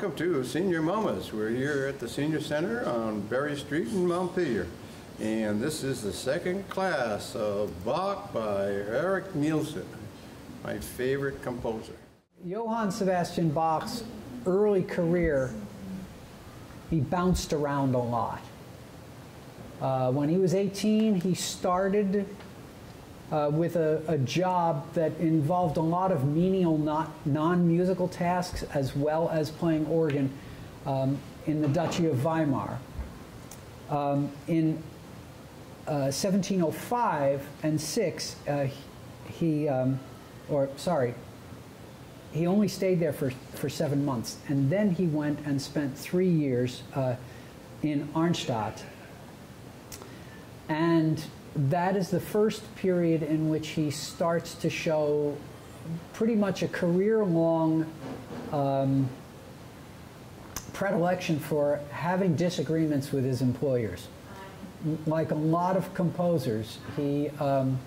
welcome to Senior Moments. We're here at the Senior Center on Barre Street in Montpelier. And this is the second class of Bach by Eric Nielsen, my favorite composer. Johann Sebastian Bach's early career, he bounced around a lot. Uh, when he was 18, he started uh, with a, a, job that involved a lot of menial, not non-musical tasks, as well as playing organ um, in the Duchy of Weimar. Um, in uh, 1705 and 6, uh, he, um, or sorry, he only stayed there for, for seven months, and then he went and spent three years uh, in Arnstadt. And that is the first period in which he starts to show pretty much a career-long um, predilection for having disagreements with his employers. Like a lot of composers, he um,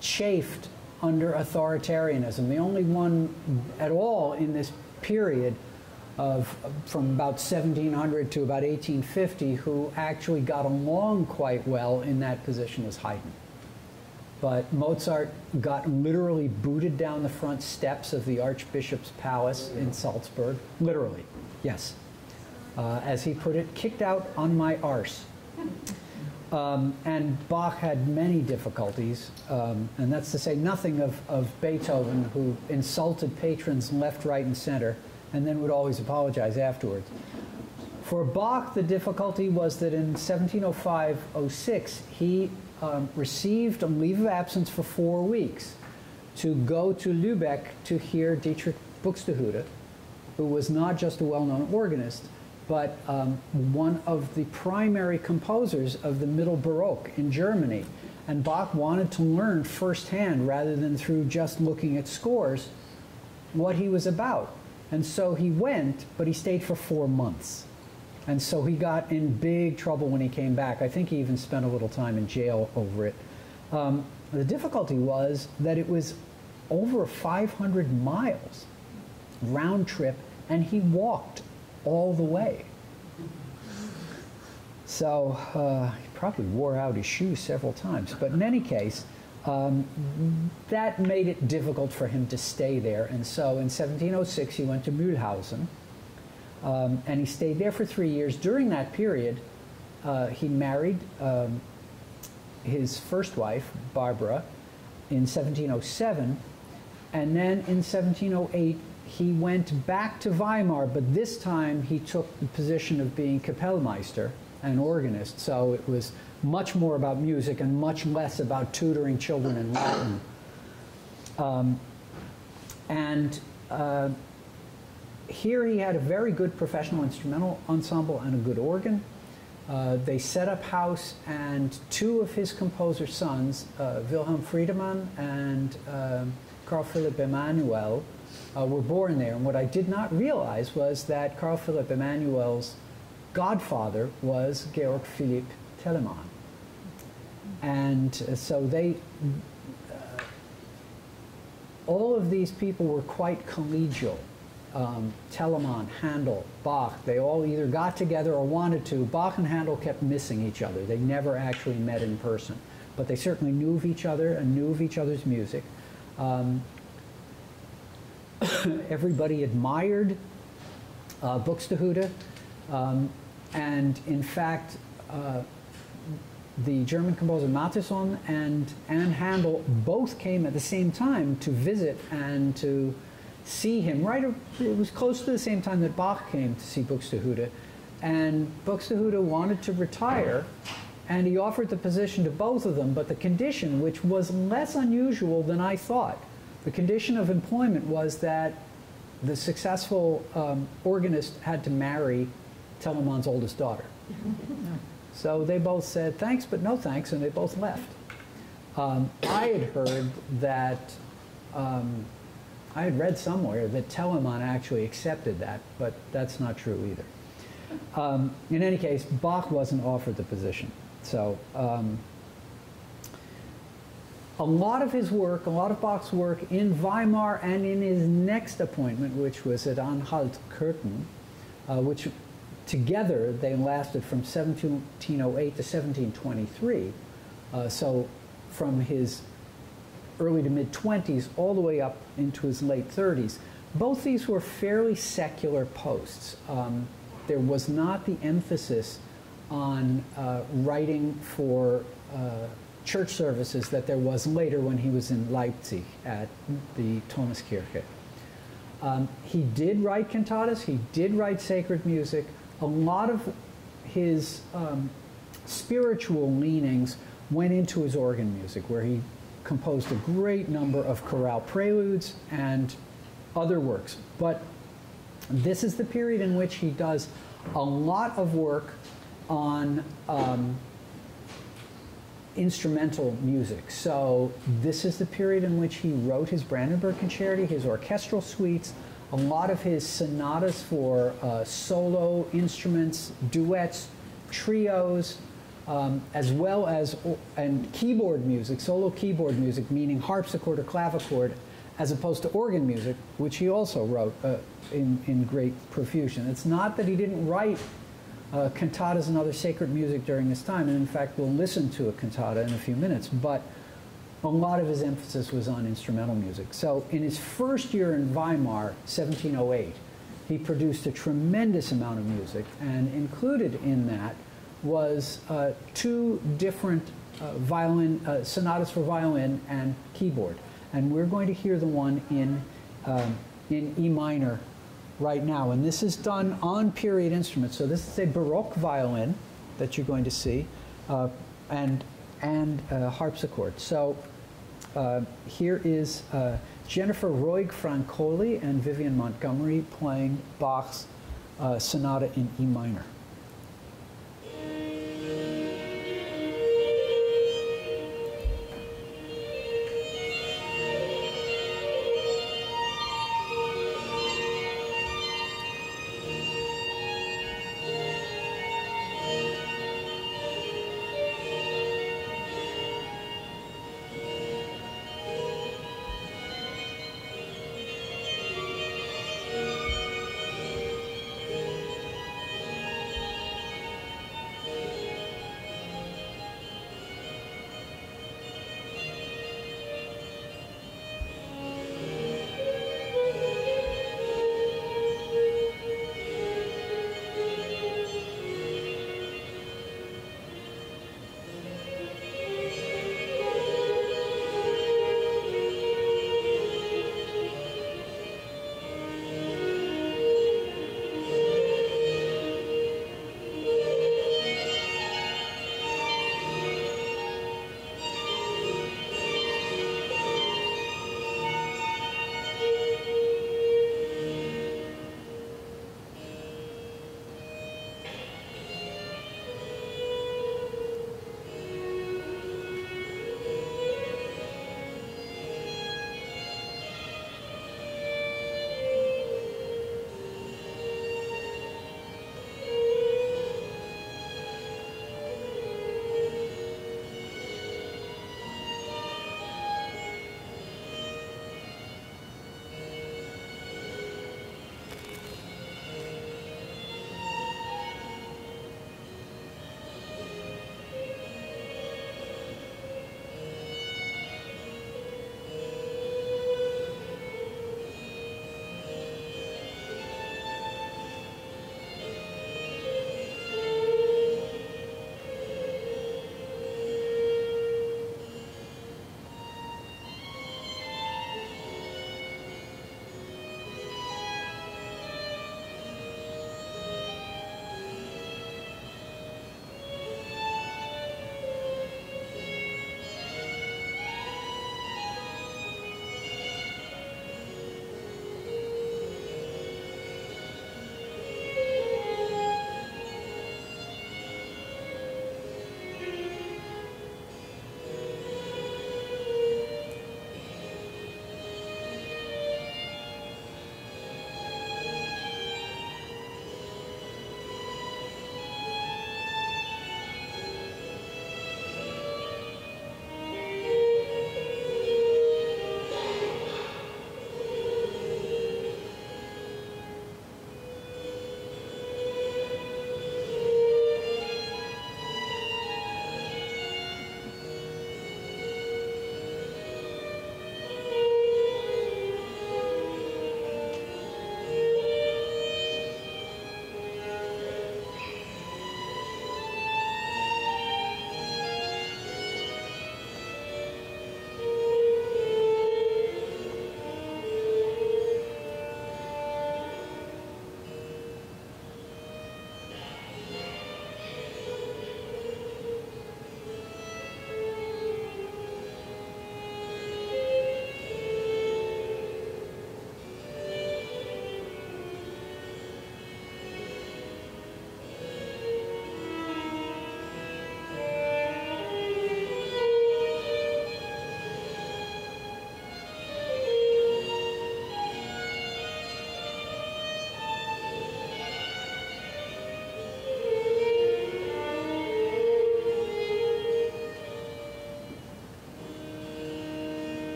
chafed under authoritarianism. The only one at all in this period of from about 1700 to about 1850 who actually got along quite well in that position was Haydn. But Mozart got literally booted down the front steps of the Archbishop's palace in Salzburg. Literally, yes. Uh, as he put it, kicked out on my arse. Um, and Bach had many difficulties, um, and that's to say nothing of, of Beethoven, who insulted patrons left, right, and center and then would always apologize afterwards. For Bach, the difficulty was that in 1705-06, he um, received a leave of absence for four weeks to go to Lübeck to hear Dietrich Buxtehude, who was not just a well-known organist, but um, one of the primary composers of the Middle Baroque in Germany. And Bach wanted to learn firsthand, rather than through just looking at scores, what he was about. And so he went, but he stayed for four months. And so he got in big trouble when he came back. I think he even spent a little time in jail over it. Um, the difficulty was that it was over 500 miles round trip, and he walked all the way. So uh, he probably wore out his shoes several times. But in any case, um, that made it difficult for him to stay there. And so in 1706, he went to Mühlhausen. Um, and he stayed there for three years. During that period, uh, he married um, his first wife, Barbara, in 1707. And then in 1708, he went back to Weimar, but this time he took the position of being Kapellmeister, an organist. So it was much more about music and much less about tutoring children in Latin. Um, and uh, here he had a very good professional instrumental ensemble and a good organ. Uh, they set up house, and two of his composer sons, uh, Wilhelm Friedemann and uh, Carl Philipp Emanuel, uh, were born there. And what I did not realize was that Carl Philipp Emanuel's godfather was Georg Philipp Telemann. And so they, uh, all of these people were quite collegial. Um, Telemann, Handel, Bach, they all either got together or wanted to. Bach and Handel kept missing each other. They never actually met in person. But they certainly knew of each other and knew of each other's music. Um, everybody admired uh, Buxtehude. Um, and in fact, uh, the German composer Mattheson and Anne Handel both came at the same time to visit and to see him. Right, it was close to the same time that Bach came to see Buxtehude, and Buxtehude wanted to retire, and he offered the position to both of them. But the condition, which was less unusual than I thought, the condition of employment was that the successful um, organist had to marry Telemann's oldest daughter. So they both said thanks, but no thanks, and they both left. Um, I had heard that, um, I had read somewhere that Telemann actually accepted that, but that's not true either. Um, in any case, Bach wasn't offered the position. So um, a lot of his work, a lot of Bach's work in Weimar and in his next appointment, which was at Anhalt-Köthen, uh, which together they lasted from 1708 to 1723. Uh, so from his early to mid 20s all the way up into his late 30s. Both these were fairly secular posts. Um, there was not the emphasis on uh, writing for uh, church services that there was later when he was in Leipzig at the Thomaskirche. Um, he did write cantatas, he did write sacred music. A lot of his um, spiritual leanings went into his organ music, where he composed a great number of chorale preludes and other works. But this is the period in which he does a lot of work on um, instrumental music. So this is the period in which he wrote his Brandenburg Concerti, his orchestral suites, a lot of his sonatas for uh, solo instruments, duets, trios, um, as well as and keyboard music, solo keyboard music, meaning harpsichord or clavichord, as opposed to organ music, which he also wrote uh, in, in great profusion. It's not that he didn't write uh, cantatas and other sacred music during this time, and in fact, we'll listen to a cantata in a few minutes, but a lot of his emphasis was on instrumental music. So in his first year in Weimar, 1708, he produced a tremendous amount of music, and included in that was uh, two different uh, violin uh, sonatas for violin and keyboard, and we're going to hear the one in um, in E minor right now. And this is done on period instruments. So this is a Baroque violin that you're going to see, uh, and and uh, harpsichord. So Uh, here is uh, Jennifer Roig Francoli and Vivian Montgomery playing Bach's uh, sonata in E minor.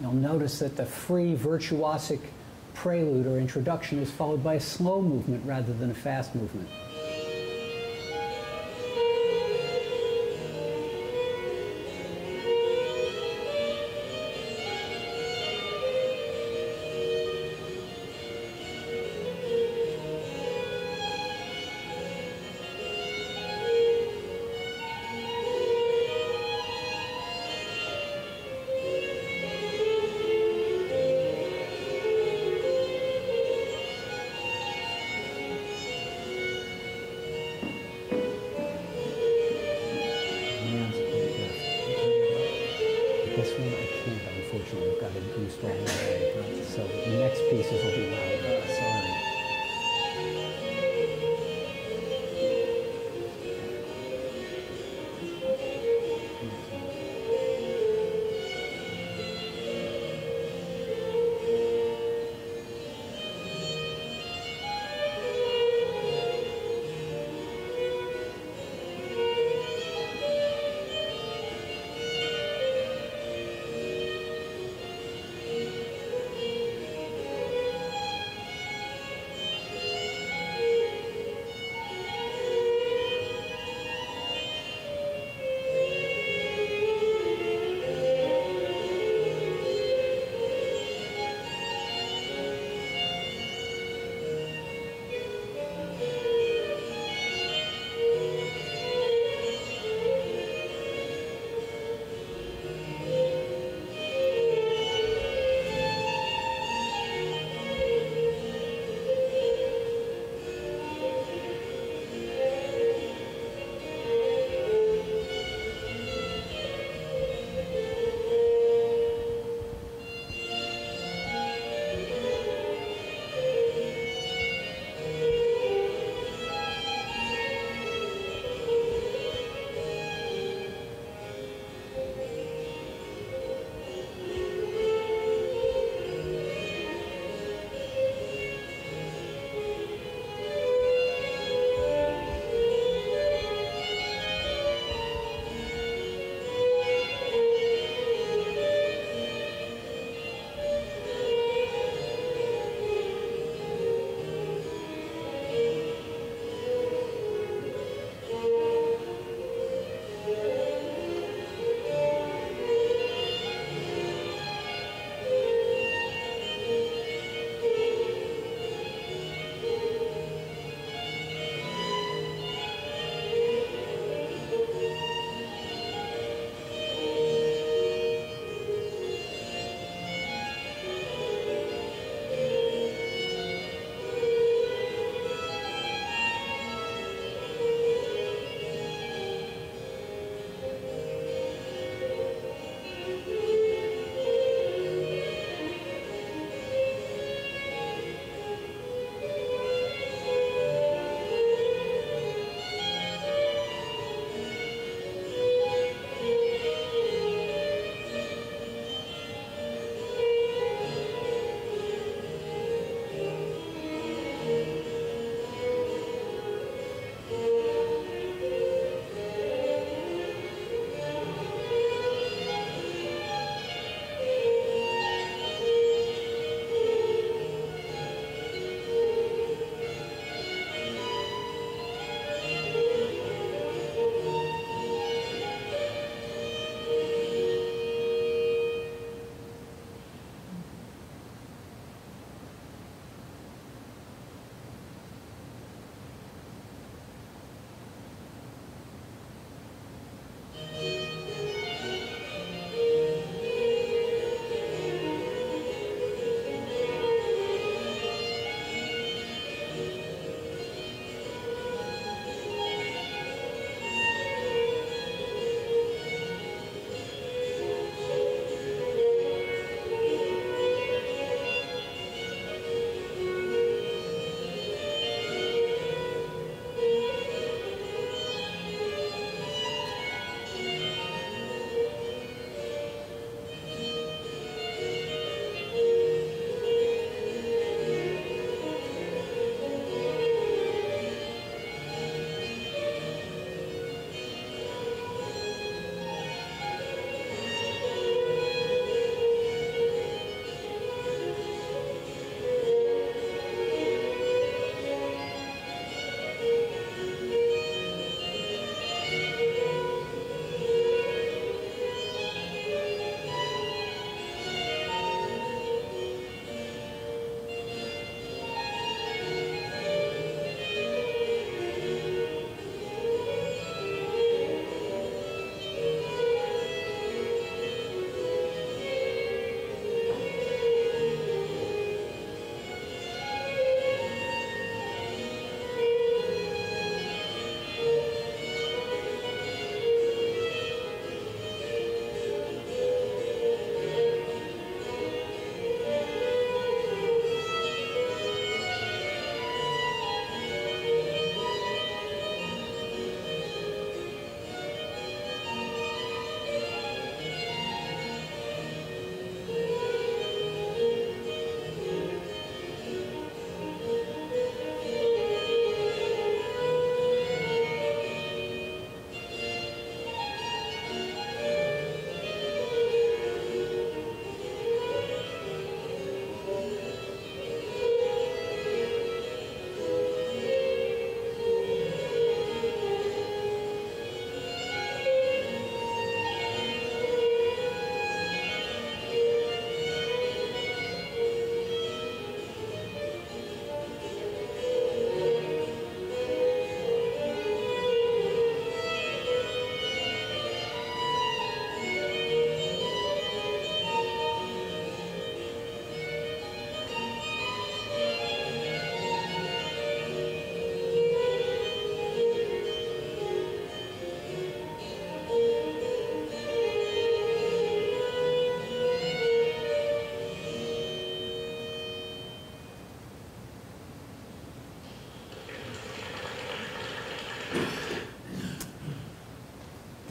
You'll notice that the free virtuosic prelude or introduction is followed by a slow movement rather than a fast movement.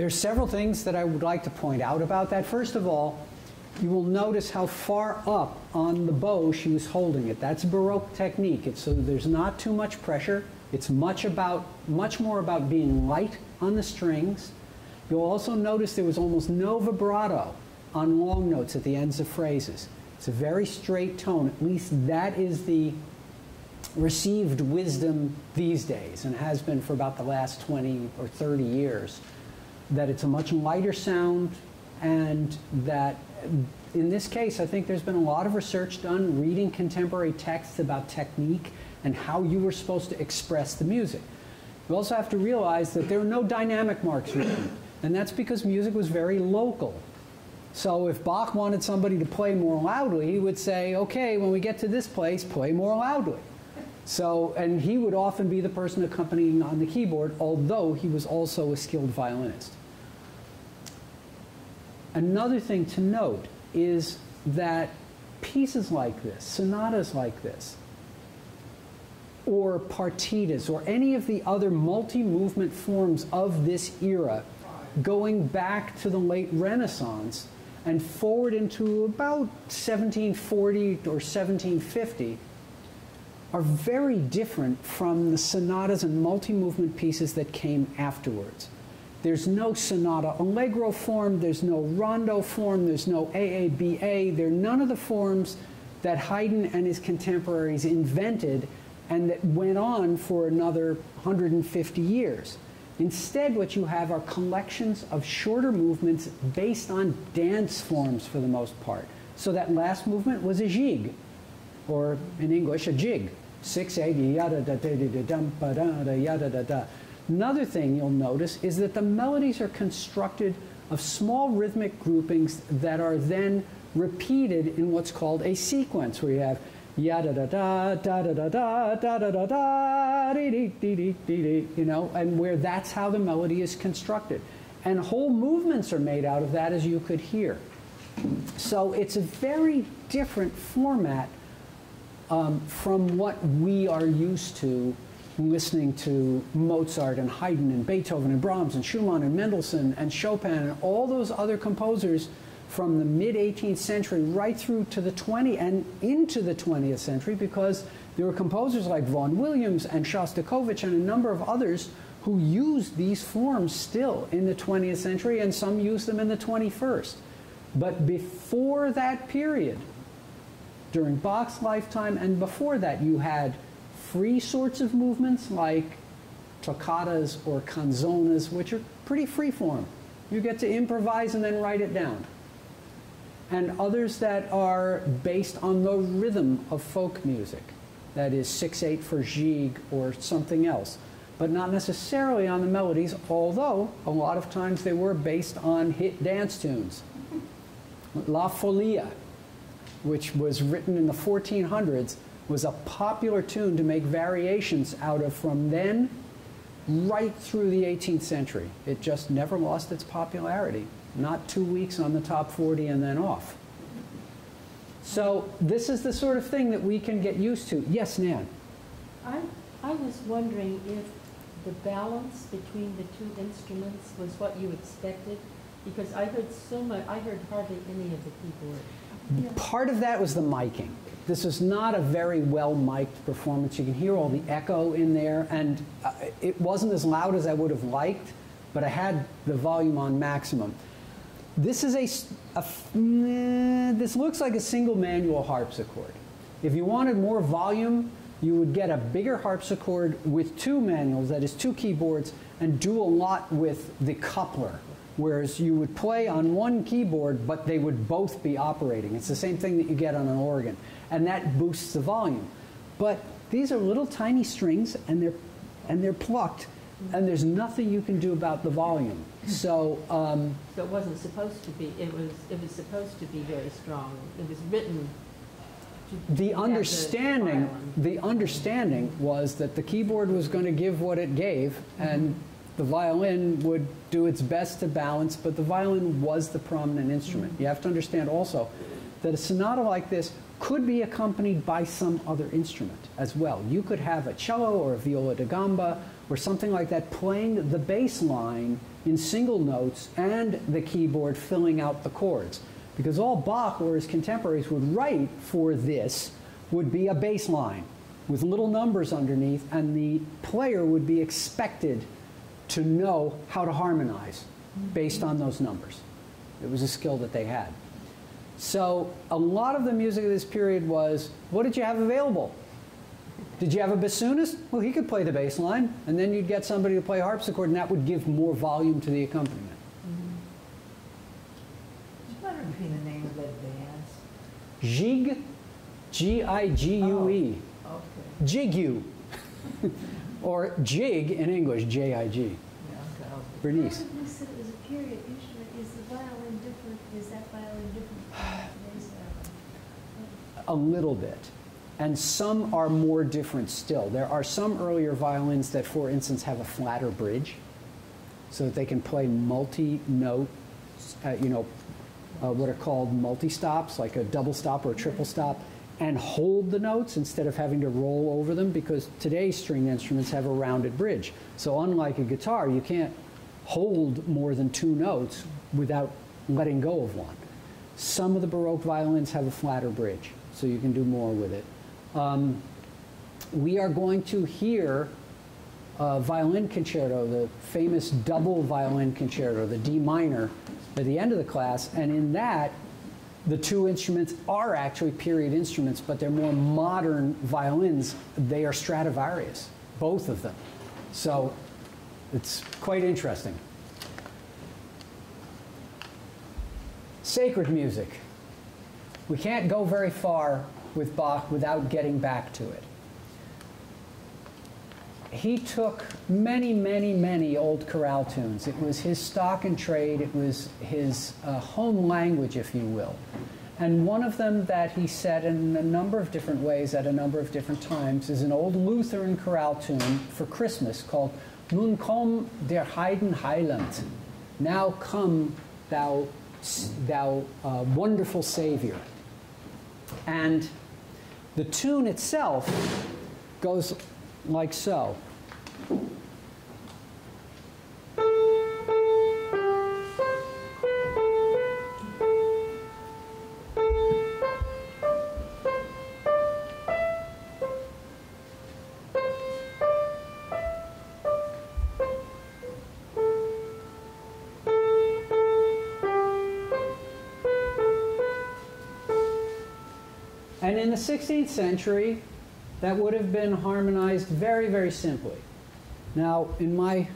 There's several things that I would like to point out about that. First of all, you will notice how far up on the bow she was holding it. That's Baroque technique. It's so there's not too much pressure. It's much about much more about being light on the strings. You'll also notice there was almost no vibrato on long notes at the ends of phrases. It's a very straight tone. At least that is the received wisdom these days and has been for about the last 20 or 30 years that it's a much lighter sound and that in this case I think there's been a lot of research done reading contemporary texts about technique and how you were supposed to express the music. You also have to realize that there are no dynamic marks written and that's because music was very local. So if Bach wanted somebody to play more loudly, he would say, okay, when we get to this place, play more loudly. So, and he would often be the person accompanying on the keyboard, although he was also a skilled violinist. Another thing to note is that pieces like this, sonatas like this, or partitas, or any of the other multi-movement forms of this era, going back to the late Renaissance and forward into about 1740 or 1750, are very different from the sonatas and multi-movement pieces that came afterwards. There's no sonata allegro form, there's no rondo form, there's no AABA, there are none of the forms that Haydn and his contemporaries invented and that went on for another 150 years. Instead, what you have are collections of shorter movements based on dance forms for the most part. So that last movement was a gigue, or in English, a jig. Six, eight, yada da da da da dum ba da da yada da da. Another thing you'll notice is that the melodies are constructed of small rhythmic groupings that are then repeated in what's called a sequence, where you have yada da da da da da da da da da da dee dee dee dee dee you know, and where that's how the melody is constructed. And whole movements are made out of that, as you could hear. So it's a very different format um, from what we are used to listening to Mozart and Haydn and Beethoven and Brahms and Schumann and Mendelssohn and Chopin and all those other composers from the mid 18th century right through to the 20th and into the 20th century because there were composers like Vaughan Williams and Shostakovich and a number of others who used these forms still in the 20th century and some used them in the 21st. But before that period, during Bach's lifetime and before that, you had free sorts of movements like toccatas or canzonas, which are pretty free form. You get to improvise and then write it down. And others that are based on the rhythm of folk music, that is 6-8 for gigue or something else, but not necessarily on the melodies, although a lot of times they were based on hit dance tunes. La Folia, which was written in the 1400s, was a popular tune to make variations out of from then right through the 18th century. It just never lost its popularity. Not two weeks on the top 40 and then off. So this is the sort of thing that we can get used to. Yes, Nan? I, I was wondering if the balance between the two instruments was what you expected, because I heard so much, I heard hardly any of the keyboard. Part of that was the miking. This is not a very well mic'd performance. You can hear all the echo in there, and uh, it wasn't as loud as I would have liked, but I had the volume on maximum. This is a, a this looks like a single manual harpsichord. If you wanted more volume, you would get a bigger harpsichord with two manuals, that is two keyboards, and do a lot with the coupler whereas you would play on one keyboard, but they would both be operating. It's the same thing that you get on an organ, and that boosts the volume. But these are little tiny strings, and they're and they're plucked, and there's nothing you can do about the volume. So. Um, so it wasn't supposed to be. It was. It was supposed to be very strong. It was written. The understanding, the understanding was that the keyboard was going to give what it gave, and the violin would do its best to balance, but the violin was the prominent instrument. You have to understand also that a sonata like this could be accompanied by some other instrument as well. You could have a cello or a viola da gamba or something like that playing the bass line in single notes and the keyboard filling out the chords. Because all Bach or his contemporaries would write for this would be a bass line with little numbers underneath, and the player would be expected to know how to harmonize based on those numbers. It was a skill that they had. So a lot of the music of this period was, what did you have available? Did you have a bassoonist? Well, he could play the bass line, and then you'd get somebody to play harpsichord, and that would give more volume to the accompaniment. Do you want to repeat the name of that band? Gigue, G-I-G-U-E, oh, Okay. Jigu, or jig in English, J-I-G. Yeah, okay. Bernice. You said it was a period instrument. Is the violin different? Is that violin different from today's violin? A little bit. And some are more different still. There are some earlier violins that, for instance, have a flatter bridge so that they can play multi-note, uh, you know, uh, what are called multi-stops, like a double stop or a triple stop, and hold the notes instead of having to roll over them because today's string instruments have a rounded bridge. So unlike a guitar, you can't hold more than two notes without letting go of one. Some of the Baroque violins have a flatter bridge, so you can do more with it. Um, we are going to hear a violin concerto, the famous double violin concerto, the D minor, at the end of the class, and in that, the two instruments are actually period instruments, but they're more modern violins. They are Stradivarius, both of them. So it's quite interesting. Sacred music. We can't go very far with Bach without getting back to it. He took many, many, many old chorale tunes. It was his stock and trade, it was his uh, home language, if you will. And one of them that he said in a number of different ways at a number of different times is an old Lutheran chorale tune for Christmas called Nun komm der Heiden Heiland. Now come, thou, thou uh, wonderful Savior. And the tune itself goes like so. 16th century, that would have been harmonized very, very simply. Now, in my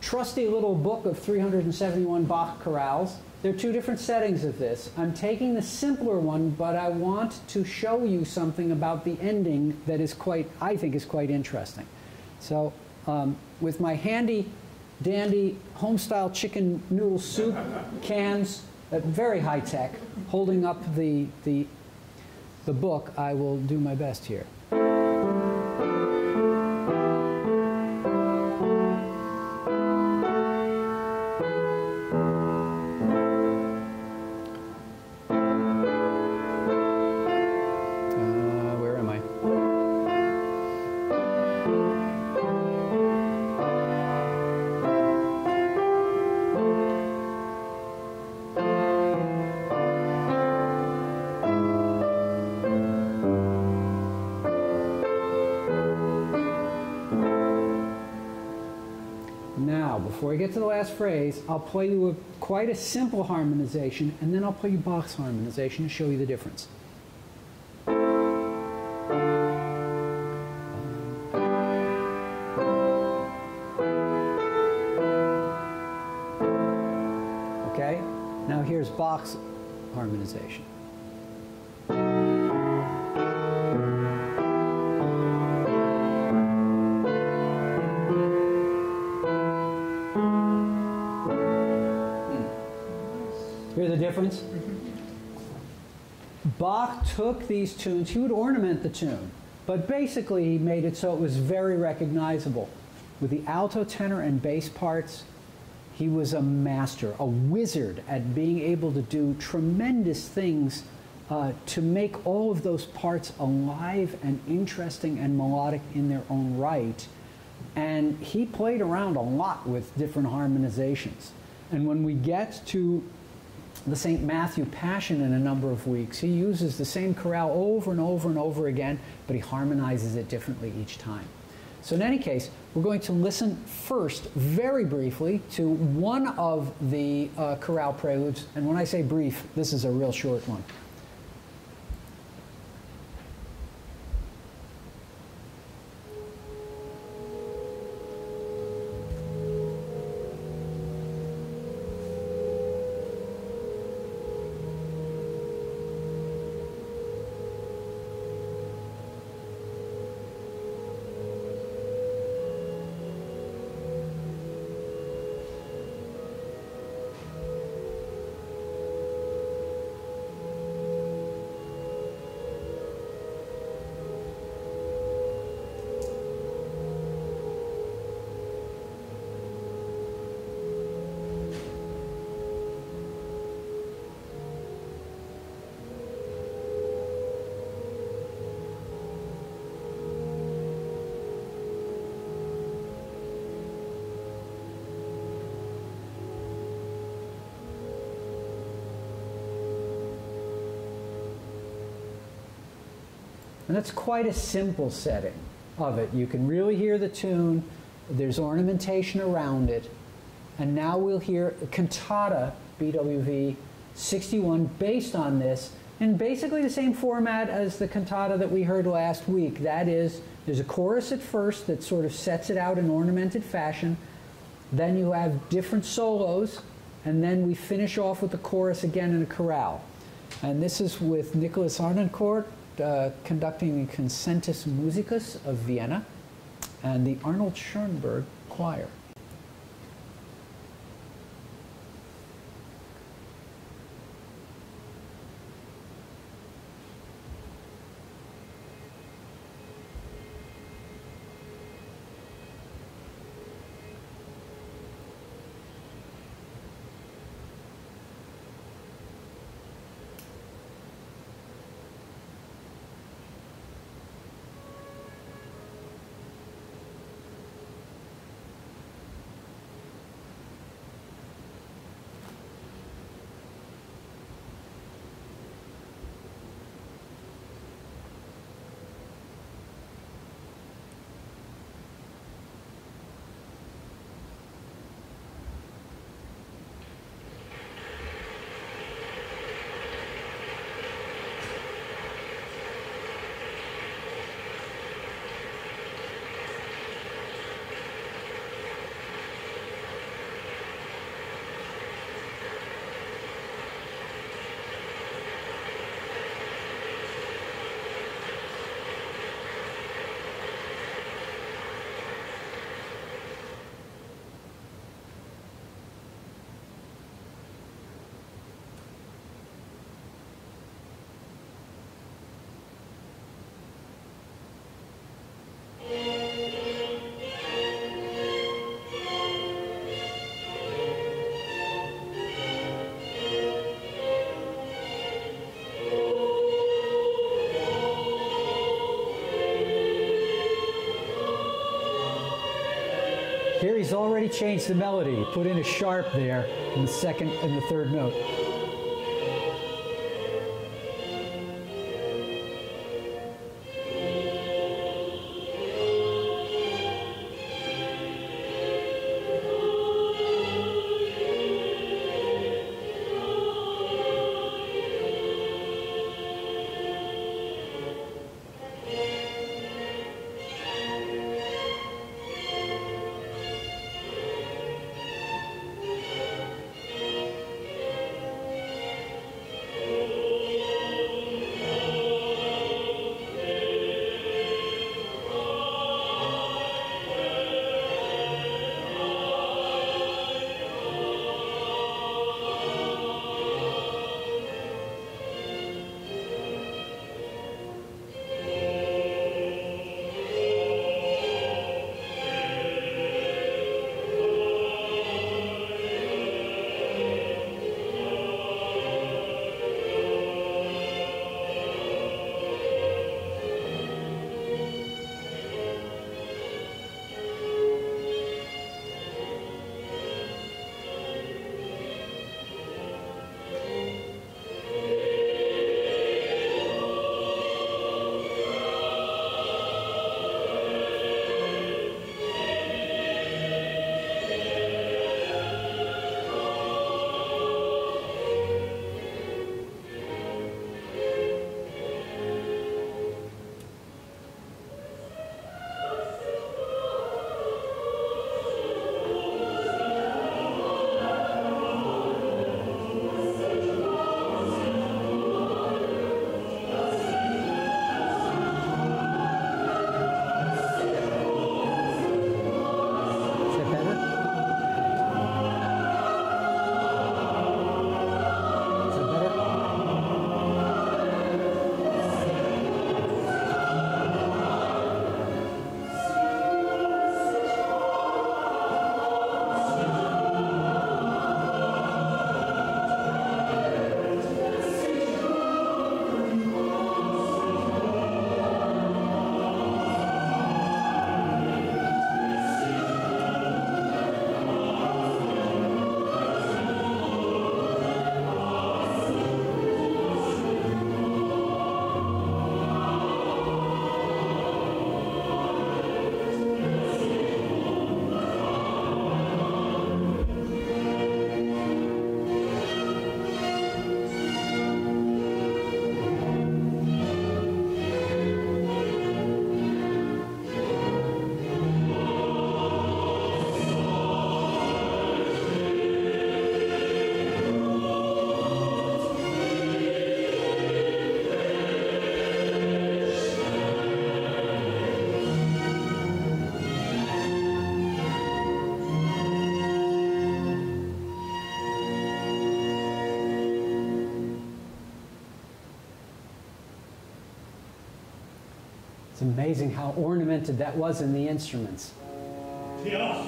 trusty little book of 371 Bach chorales, there are two different settings of this. I'm taking the simpler one, but I want to show you something about the ending that is quite, I think, is quite interesting. So, um, with my handy dandy home-style chicken noodle soup cans, very high tech, holding up the, the, the book, I will do my best here. I get to the last phrase, I'll play you a, quite a simple harmonization, and then I'll play you Bach's harmonization to show you the difference. Hear the difference? Bach took these tunes, he would ornament the tune, but basically he made it so it was very recognizable. With the alto, tenor, and bass parts, he was a master, a wizard at being able to do tremendous things uh, to make all of those parts alive and interesting and melodic in their own right. And he played around a lot with different harmonizations. And when we get to the St. Matthew Passion in a number of weeks, he uses the same chorale over and over and over again, but he harmonizes it differently each time. So, in any case, we're going to listen first, very briefly, to one of the uh, chorale preludes. And when I say brief, this is a real short one. And that's quite a simple setting of it. You can really hear the tune, there's ornamentation around it. And now we'll hear a cantata BWV 61 based on this in basically the same format as the cantata that we heard last week. That is, there's a chorus at first that sort of sets it out in ornamented fashion. Then you have different solos, and then we finish off with the chorus again in a chorale. And this is with Nicholas Harnoncourt uh, conducting the Concentus Musicus of Vienna and the Arnold Schoenberg Choir. Already changed the melody, put in a sharp there in the second and the third note. Amazing how ornamented that was in the instruments. Der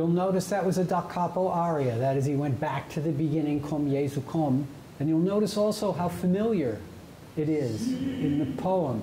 You'll notice that was a da capo aria. That is, he went back to the beginning, komm Jesu komm. And you'll notice also how familiar it is in the poem.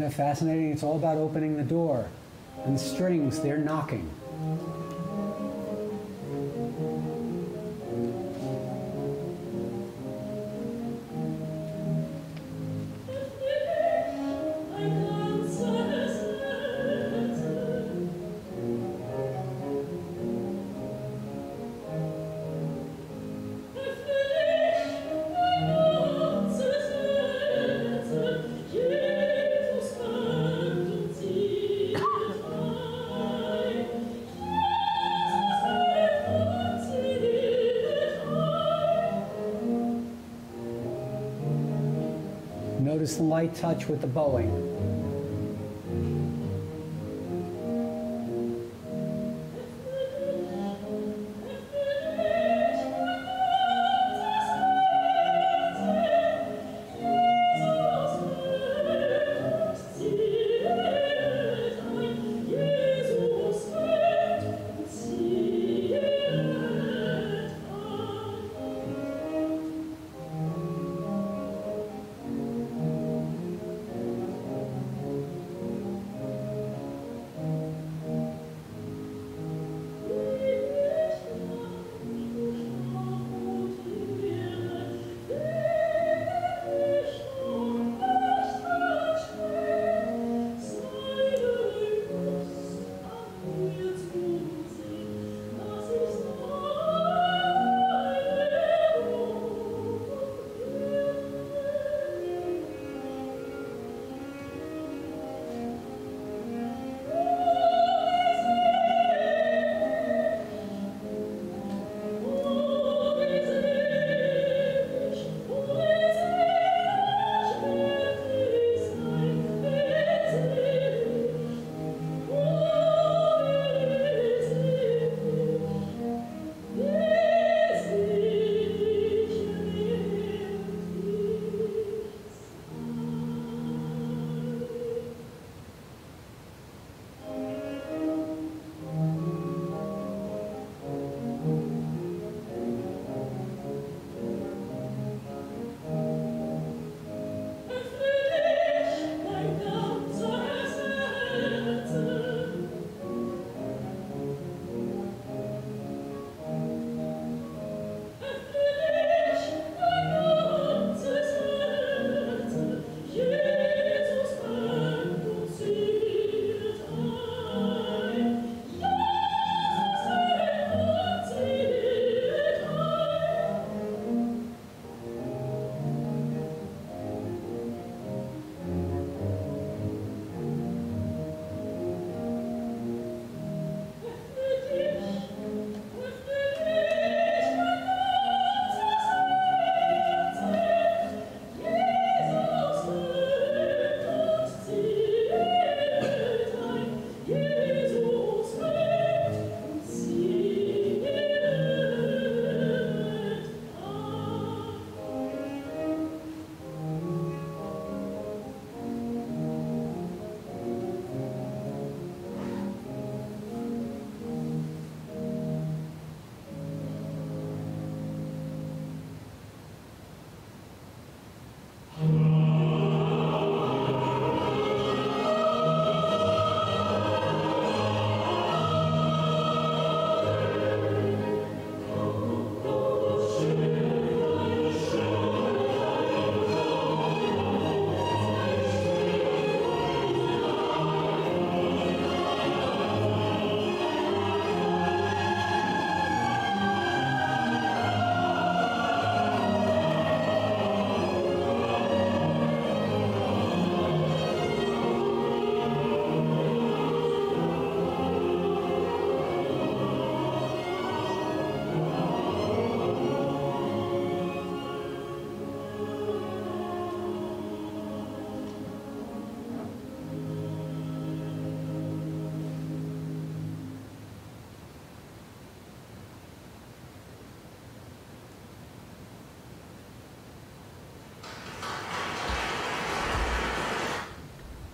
Isn't that fascinating? It's all about opening the door. And the strings, they're knocking. Light touch with the bowing.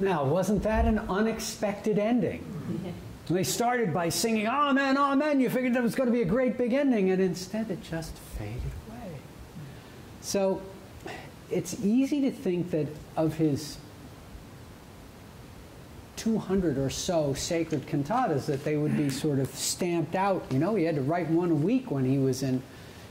Now, wasn't that an unexpected ending? They started by singing Amen, Amen. You figured there was going to be a great big ending, and instead it just faded away. So it's easy to think that of his 200 or so sacred cantatas that they would be sort of stamped out. You know, he had to write one a week when he was in,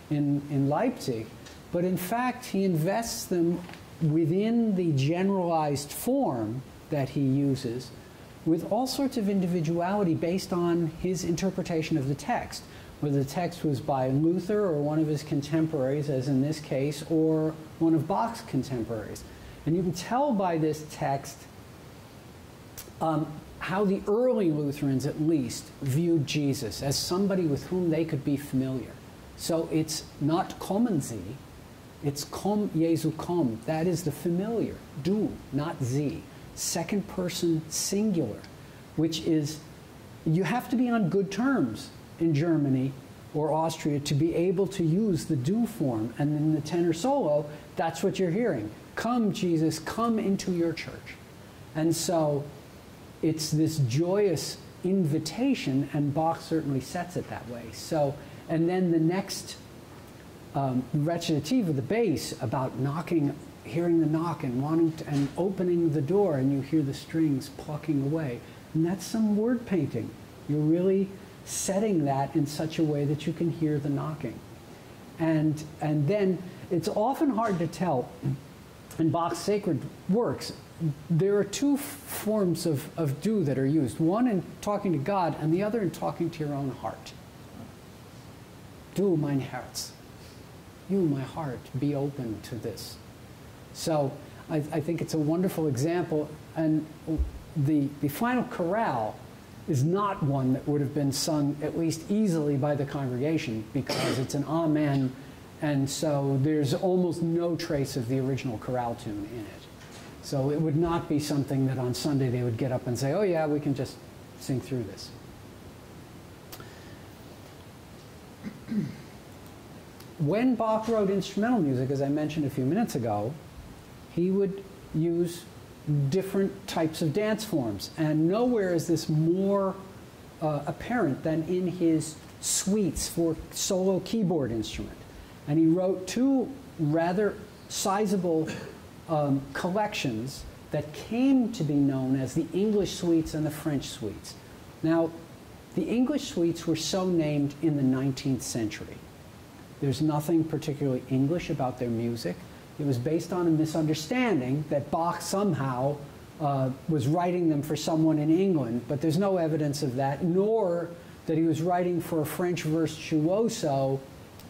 in, in Leipzig. But in fact, he invests them within the generalized form that he uses with all sorts of individuality based on his interpretation of the text, whether the text was by Luther or one of his contemporaries, as in this case, or one of Bach's contemporaries. And you can tell by this text um, how the early Lutherans, at least, viewed Jesus as somebody with whom they could be familiar. So it's not kommen Sie, it's komm Jesu komm. That is the familiar. Du, not sie. Second person singular, which is, you have to be on good terms in Germany or Austria to be able to use the du form. And in the tenor solo, that's what you're hearing. Come, Jesus, come into your church. And so it's this joyous invitation, and Bach certainly sets it that way. So, and then the next um, recitative of the bass about knocking, hearing the knock and wanting to, and opening the door, and you hear the strings plucking away. And that's some word painting. You're really setting that in such a way that you can hear the knocking. And, and then it's often hard to tell in Bach's sacred works. There are two forms of, of du that are used one in talking to God, and the other in talking to your own heart. du mein Herz you, my heart, be open to this. So I, I, think it's a wonderful example. And the, the final chorale is not one that would have been sung at least easily by the congregation because it's an amen. And so there's almost no trace of the original chorale tune in it. So it would not be something that on Sunday they would get up and say, oh, yeah, we can just sing through this. when Bach wrote instrumental music, as I mentioned a few minutes ago, he would use different types of dance forms. And nowhere is this more uh, apparent than in his suites for solo keyboard instrument. And he wrote two rather sizable um, collections that came to be known as the English suites and the French suites. Now, the English suites were so named in the 19th century. There's nothing particularly English about their music. It was based on a misunderstanding that Bach somehow uh, was writing them for someone in England, but there's no evidence of that, nor that he was writing for a French virtuoso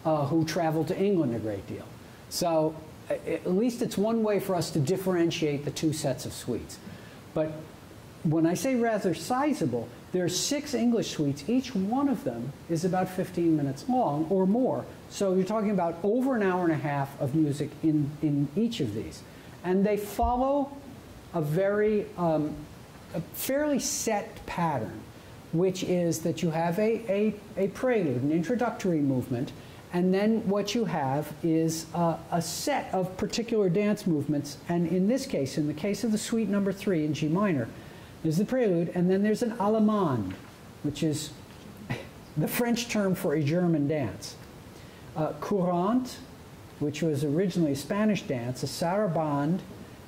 uh, who traveled to England a great deal. So at least it's one way for us to differentiate the two sets of suites. But when I say rather sizable, there are six English suites. Each one of them is about 15 minutes long or more. So you're talking about over an hour and a half of music in, in each of these. And they follow a very, um, a fairly set pattern, which is that you have a, a, a prelude, an introductory movement, and then what you have is a, a set of particular dance movements. And in this case, in the case of the suite number three in G minor, there's the prelude, and then there's an allemande, which is the French term for a German dance uh, courante, which was originally a Spanish dance, a sarabande,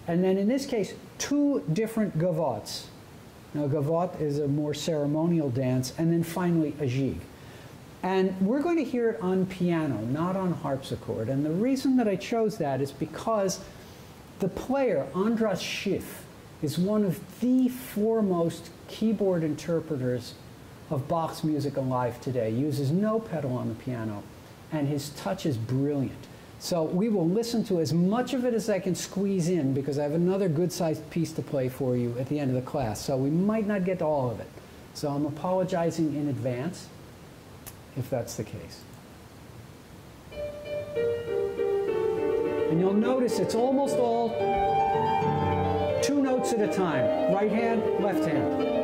and then in this case, two different gavottes. Now, gavotte is a more ceremonial dance, and then finally a gigue. And we're going to hear it on piano, not on harpsichord. And the reason that I chose that is because the player, Andras Schiff, is one of the foremost keyboard interpreters of Bach's music alive today. Uses no pedal on the piano and his touch is brilliant. So we will listen to as much of it as I can squeeze in because I have another good-sized piece to play for you at the end of the class. So we might not get to all of it. So I'm apologizing in advance if that's the case. And you'll notice it's almost all two notes at a time. Right hand, left hand.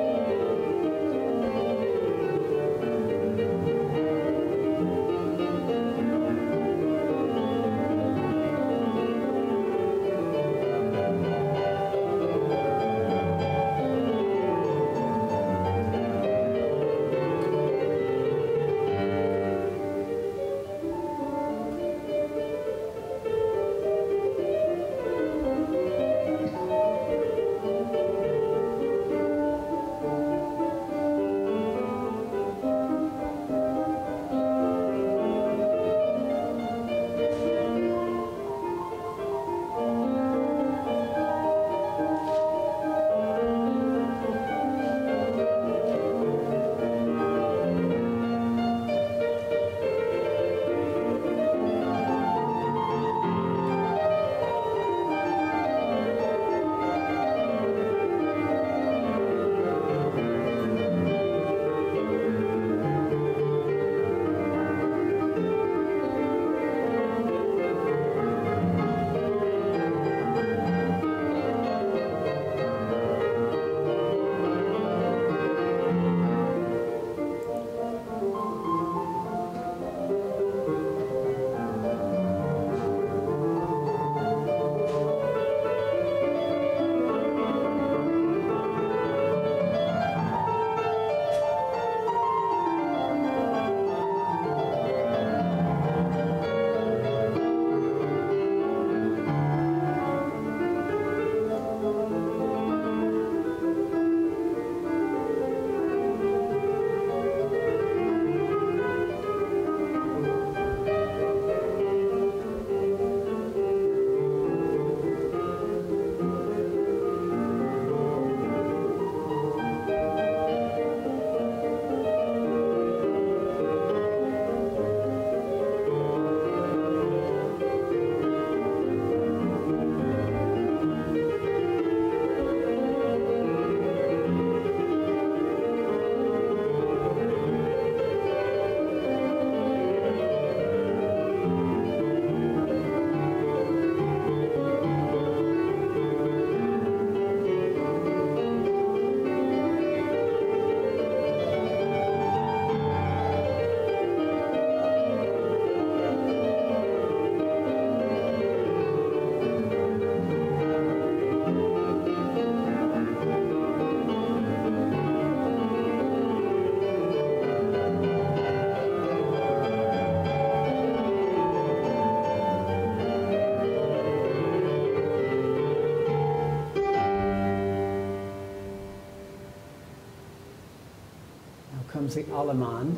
Now comes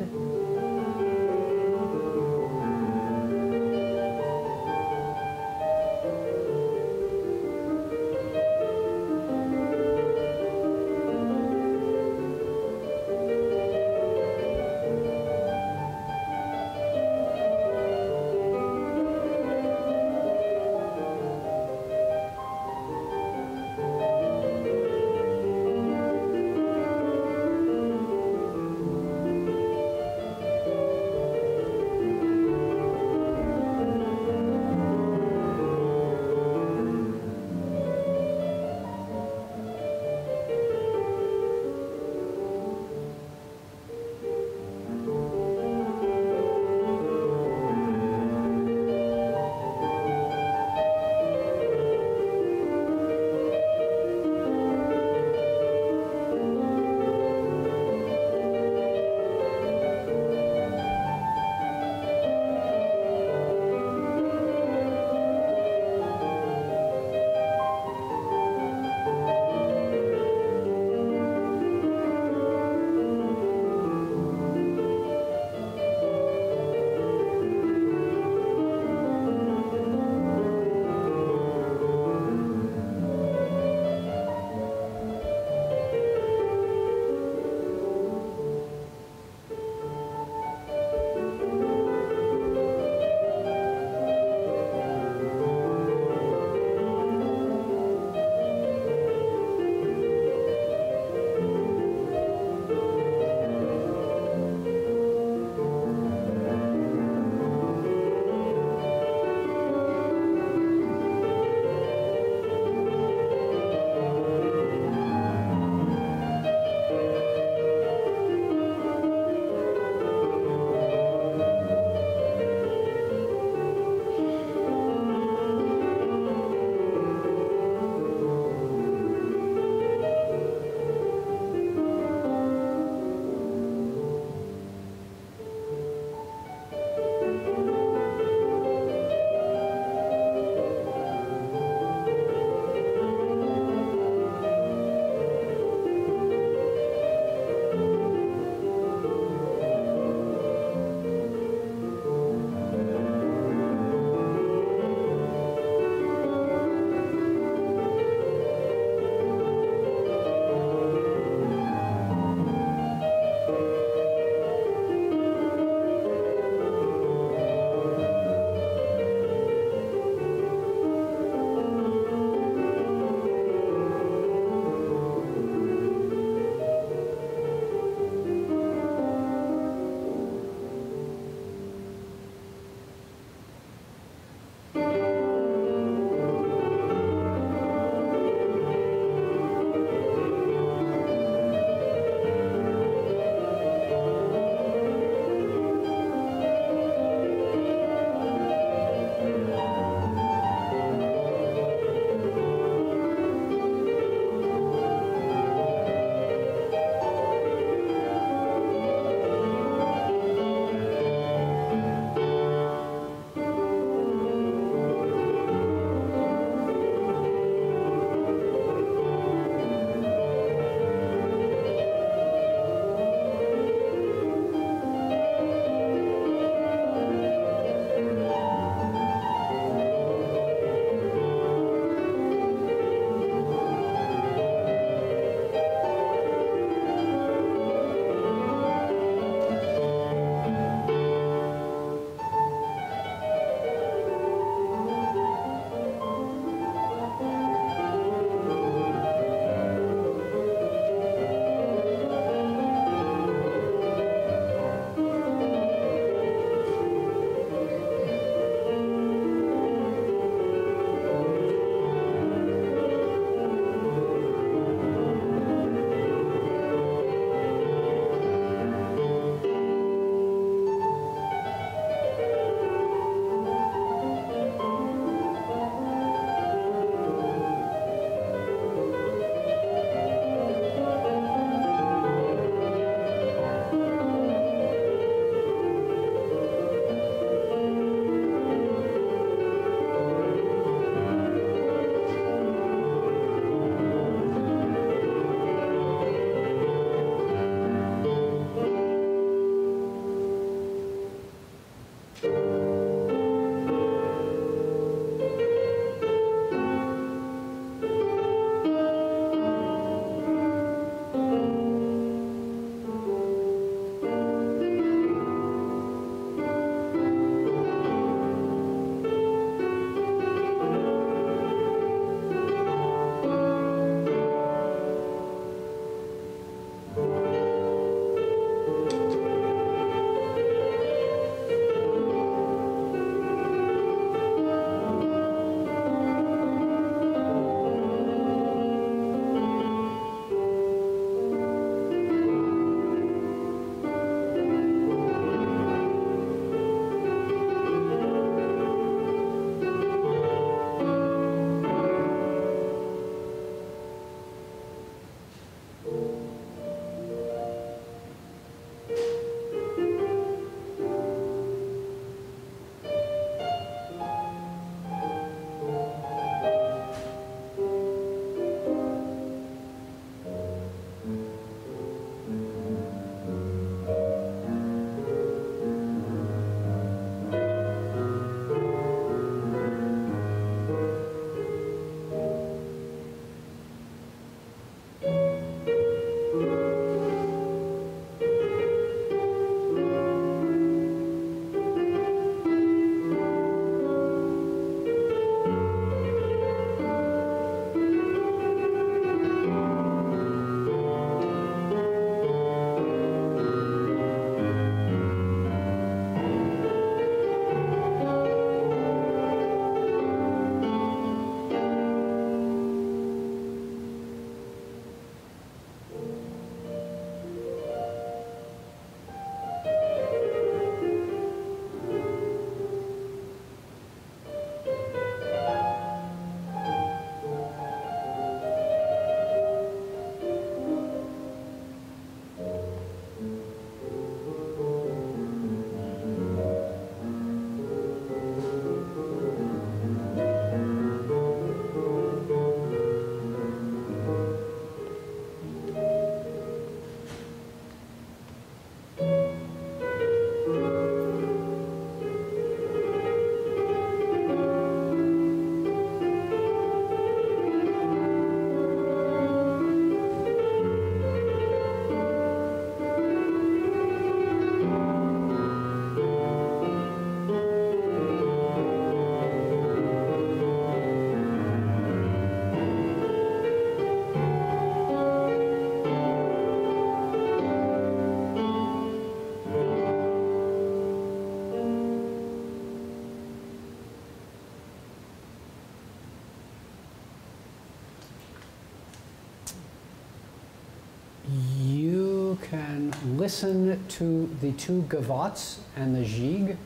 listen to the two gavottes and the gigue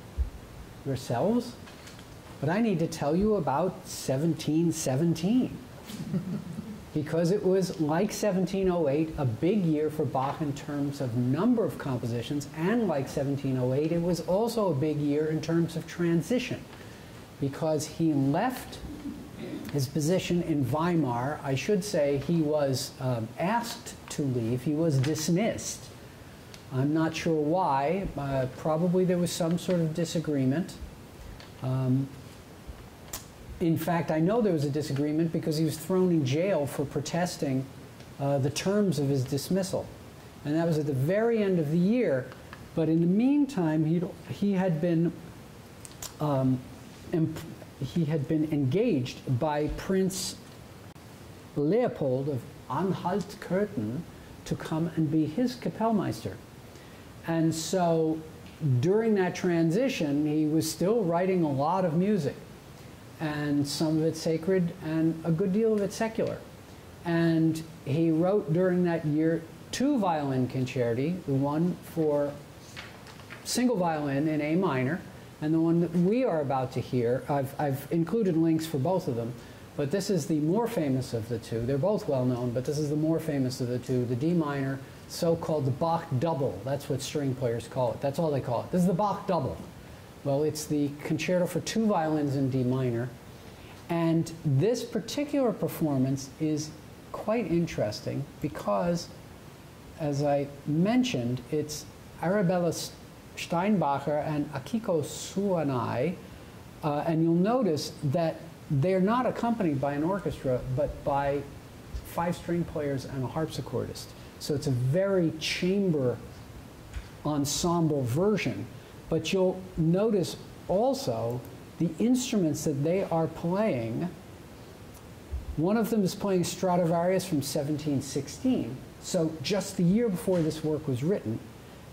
yourselves, but I need to tell you about 1717. because it was like 1708, a big year for Bach in terms of number of compositions, and like 1708, it was also a big year in terms of transition, because he left his position in Weimar. I should say he was um, asked to leave, he was dismissed. I'm not sure why. Uh, probably there was some sort of disagreement. Um, in fact, I know there was a disagreement because he was thrown in jail for protesting uh, the terms of his dismissal. And that was at the very end of the year. But in the meantime, he he had been um, he had been engaged by Prince Leopold of Anhalt-Köthen to come and be his Kapellmeister. And so during that transition, he was still writing a lot of music, and some of it sacred and a good deal of it secular. And he wrote during that year two violin concerti, the one for single violin in A minor, and the one that we are about to hear. I've, I've included links for both of them, but this is the more famous of the two. They're both well known, but this is the more famous of the two, the D minor so-called the Bach double. That's what string players call it. That's all they call it. This is the Bach double. Well, it's the concerto for two violins in D minor. And this particular performance is quite interesting because, as I mentioned, it's Arabella Steinbacher and Akiko Suwanai. Uh, and you'll notice that they're not accompanied by an orchestra, but by five string players and a harpsichordist. So it's a very chamber ensemble version. But you'll notice also the instruments that they are playing. One of them is playing Stradivarius from 1716, so just the year before this work was written,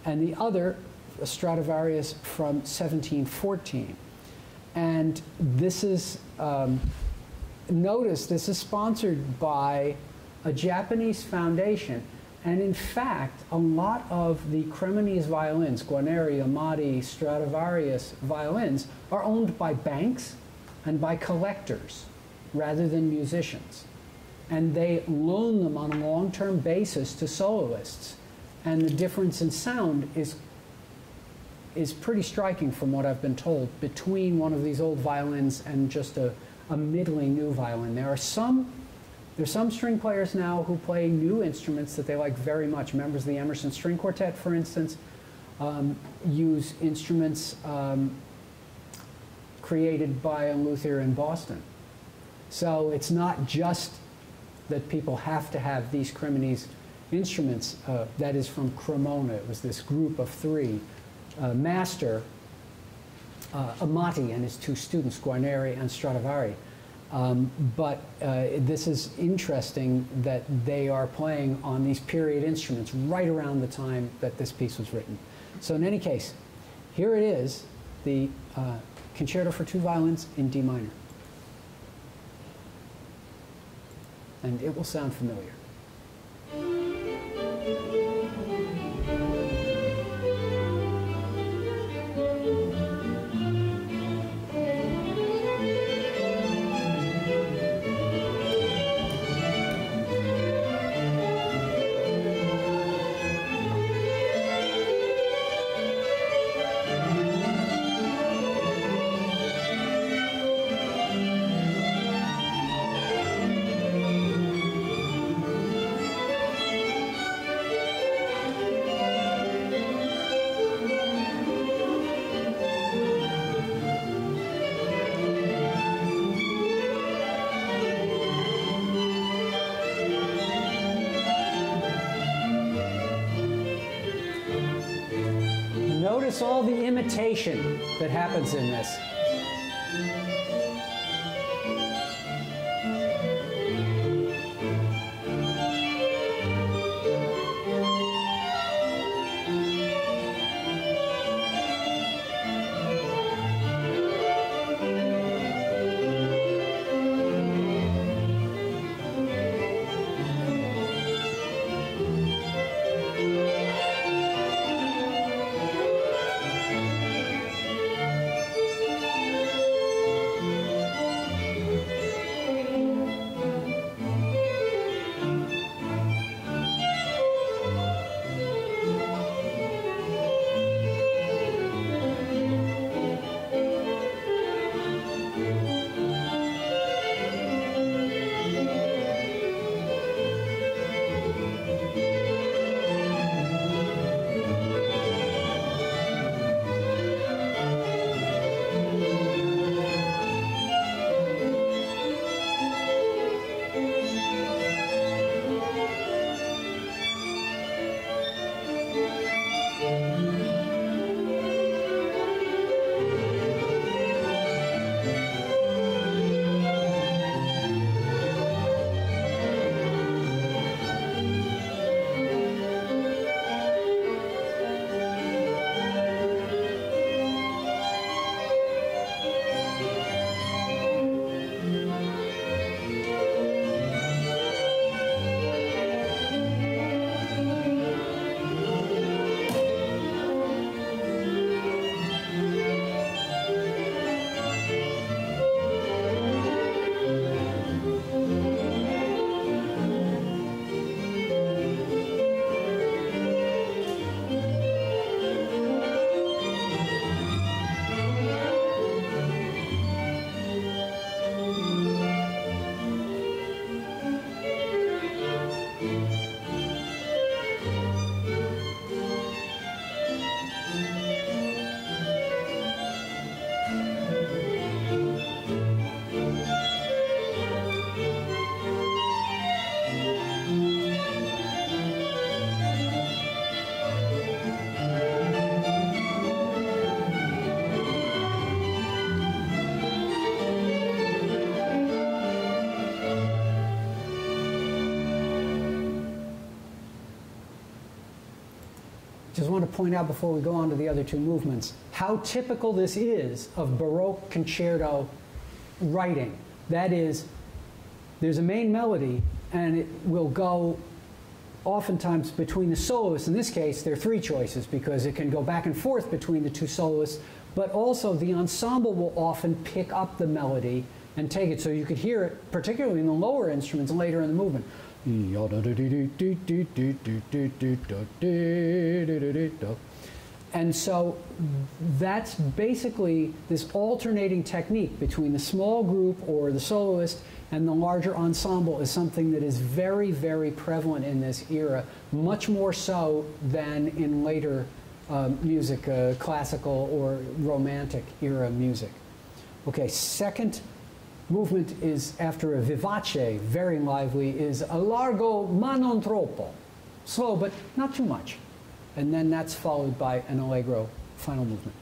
and the other, Stradivarius from 1714. And this is, um, notice this is sponsored by a Japanese foundation and in fact, a lot of the Cremonese violins, Guarneri, Amati, Stradivarius violins, are owned by banks and by collectors rather than musicians. And they loan them on a long-term basis to soloists. And the difference in sound is, is pretty striking from what I've been told between one of these old violins and just a, a middling new violin. There are some there's some string players now who play new instruments that they like very much. Members of the Emerson String Quartet, for instance, um, use instruments um, created by a luthier in Boston. So it's not just that people have to have these Cremonese instruments. Uh, that is from Cremona. It was this group of three. Uh, master uh, Amati and his two students, Guarneri and Stradivari, um, but uh, this is interesting that they are playing on these period instruments right around the time that this piece was written. So in any case, here it is, the uh, Concerto for Two Violins in D minor. And it will sound familiar. That happens in this. just want to point out before we go on to the other two movements how typical this is of Baroque concerto writing. That is, there's a main melody, and it will go oftentimes between the soloists. In this case, there are three choices because it can go back and forth between the two soloists, but also the ensemble will often pick up the melody and take it. So you could hear it, particularly in the lower instruments later in the movement. And so that's basically this alternating technique between the small group or the soloist and the larger ensemble is something that is very, very prevalent in this era, much more so than in later um, music, uh, classical or romantic era music. Okay, second movement is after a vivace, very lively, is a largo ma non troppo, slow but not too much. And then that's followed by an allegro final movement.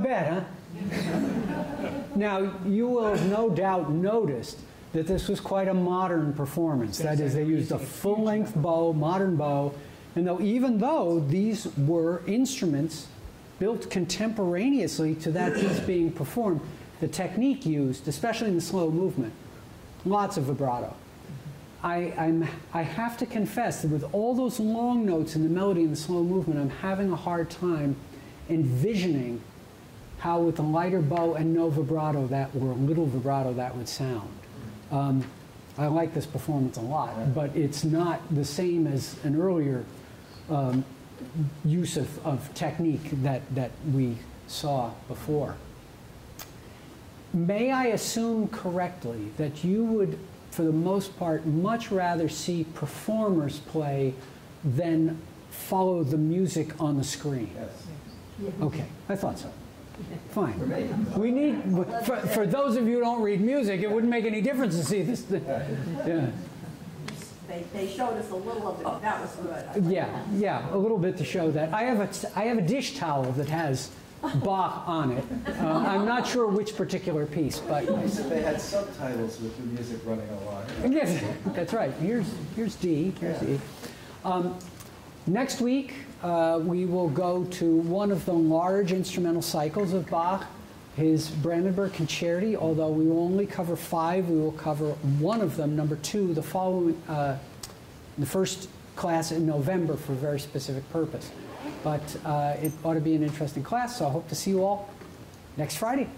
Not bad, huh? now, you will have no doubt noticed that this was quite a modern performance. That is, they used a full length bow, modern bow, and though, even though these were instruments built contemporaneously to that piece being performed, the technique used, especially in the slow movement, lots of vibrato. I, I'm, I have to confess that with all those long notes in the melody and the slow movement, I'm having a hard time envisioning how with a lighter bow and no vibrato that, or a little vibrato, that would sound. Um, I like this performance a lot, but it's not the same as an earlier um, use of, of technique that, that we saw before. May I assume correctly that you would, for the most part, much rather see performers play than follow the music on the screen? Yes. Okay, I thought so. Fine. We need, for, for those of you who don't read music, it wouldn't make any difference to see this. Yeah, They, they showed us a little of it, that was good. yeah, yeah, a little bit to show that. I have a, I have a dish towel that has Bach on it. Um, I'm not sure which particular piece, but they had subtitles with the music running along. Yes, that's right. Here's, here's D, here's D. Um, next week, uh, we will go to one of the large instrumental cycles of Bach, his Brandenburg Concerti. Although we will only cover five, we will cover one of them, number two, the following, uh, the first class in November for a very specific purpose. But uh, it ought to be an interesting class, so I hope to see you all next Friday.